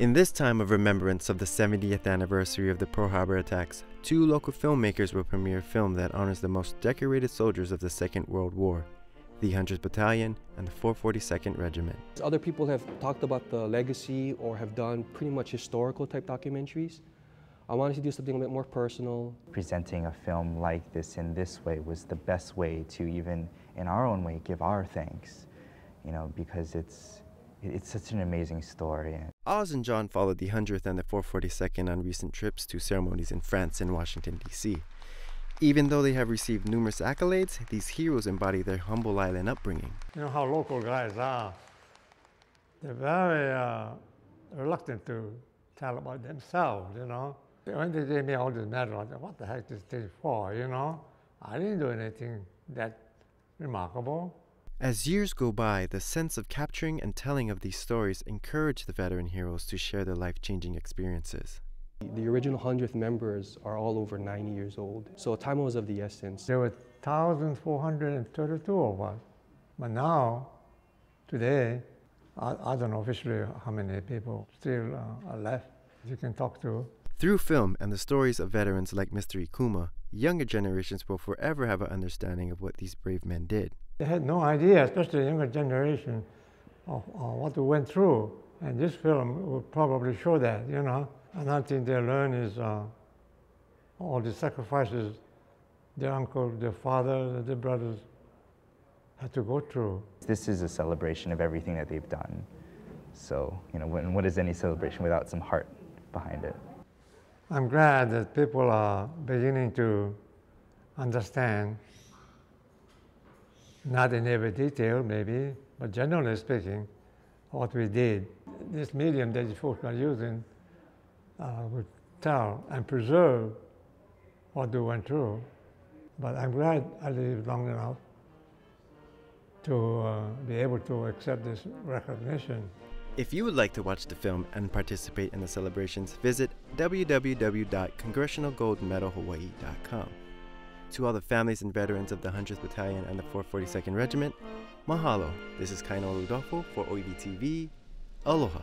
In this time of remembrance of the 70th anniversary of the Pearl Harbor attacks, two local filmmakers will premiere a film that honors the most decorated soldiers of the Second World War, the 100th Battalion and the 442nd Regiment. Other people have talked about the legacy or have done pretty much historical type documentaries. I wanted to do something a bit more personal. Presenting a film like this in this way was the best way to even, in our own way, give our thanks, you know, because it's, it's such an amazing story. Oz and John followed the 100th and the 442nd on recent trips to ceremonies in France and Washington, D.C. Even though they have received numerous accolades, these heroes embody their humble island upbringing. You know how local guys are. They're very uh, reluctant to tell about themselves, you know. When they gave me all this medal, I said, what the heck is this thing for, you know? I didn't do anything that remarkable. As years go by, the sense of capturing and telling of these stories encourage the veteran heroes to share their life-changing experiences. The original 100th members are all over 90 years old, so time was of the essence. There were 1,432 of us, but now, today, I, I don't know officially how many people still uh, are left you can talk to. Through film and the stories of veterans like Mr. Ikuma, younger generations will forever have an understanding of what these brave men did. They had no idea, especially the younger generation, of, of what we went through. And this film will probably show that, you know. Another thing they learn is uh, all the sacrifices their uncle, their father, their brothers had to go through. This is a celebration of everything that they've done. So, you know, when, what is any celebration without some heart behind it? I'm glad that people are beginning to understand, not in every detail maybe, but generally speaking, what we did. This medium that folks are using uh, would tell and preserve what we went through. But I'm glad I lived long enough to uh, be able to accept this recognition. If you would like to watch the film and participate in the celebrations, visit www.congressionalgoldmedalhawaii.com. To all the families and veterans of the 100th Battalion and the 442nd Regiment, mahalo. This is Kaino Rudolfo for Oiwi TV. Aloha.